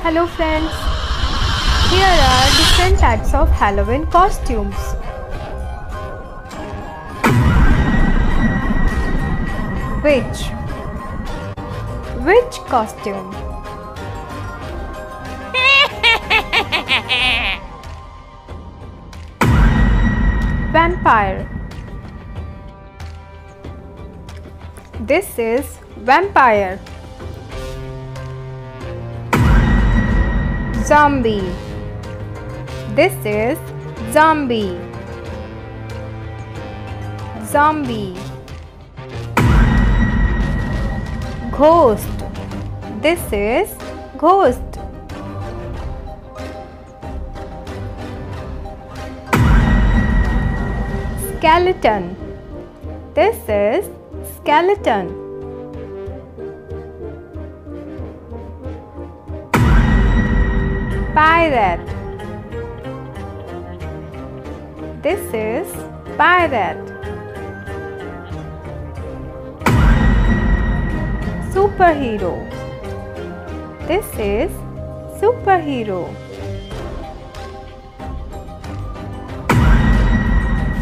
Hello friends, here are different types of Halloween costumes. Witch Witch costume? Vampire. This is vampire Zombie. This is zombie. Zombie. Ghost. This is ghost. Skeleton. This is skeleton Pirate This is pirate Superhero. This is superhero.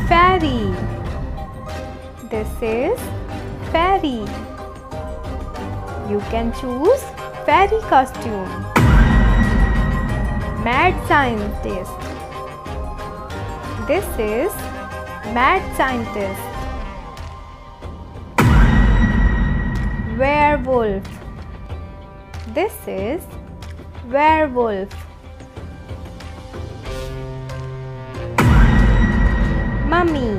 Fairy. This is fairy. You can choose fairy costume Mad scientist. This is mad scientist. Werewolf. This is werewolf. Mummy.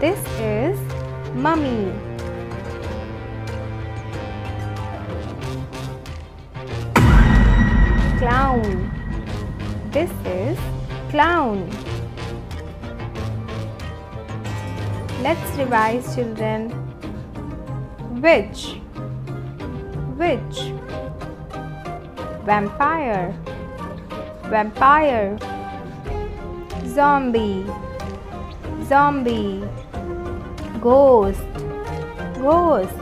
This is mummy This is clown. Let's revise children. Witch. Witch. Vampire. Vampire. Zombie. Zombie. Ghost. Ghost.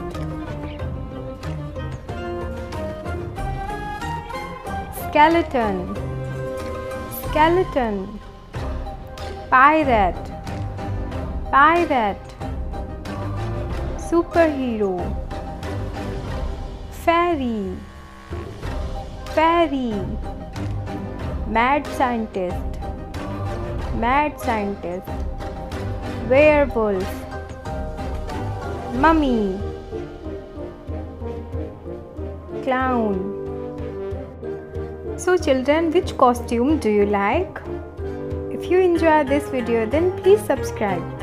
Skeleton Skeleton. Pirate. Pirate. Superhero. Fairy. Fairy. Mad scientist. Mad scientist. Werewolf. Mummy. Clown So children which costume do you like? If you enjoy this video then please subscribe.